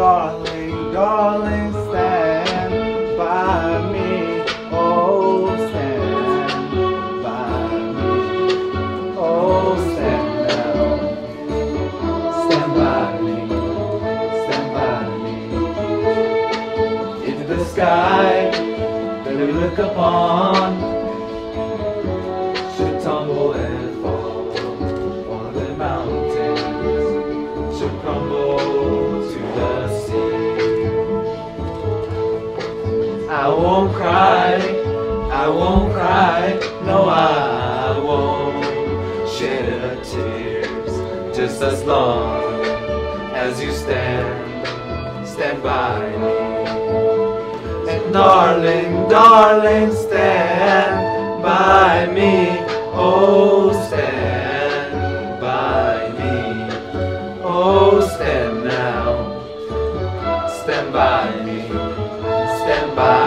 darling, darling, stand by me. Oh, stand by me. Oh, stand now. Stand by me. Stand by me. If the sky that we look upon I won't cry, I won't cry, no I won't shed a tears. Just as long as you stand, stand by me. And darling, darling, stand by me, oh stand by me, oh stand now, stand by me, stand by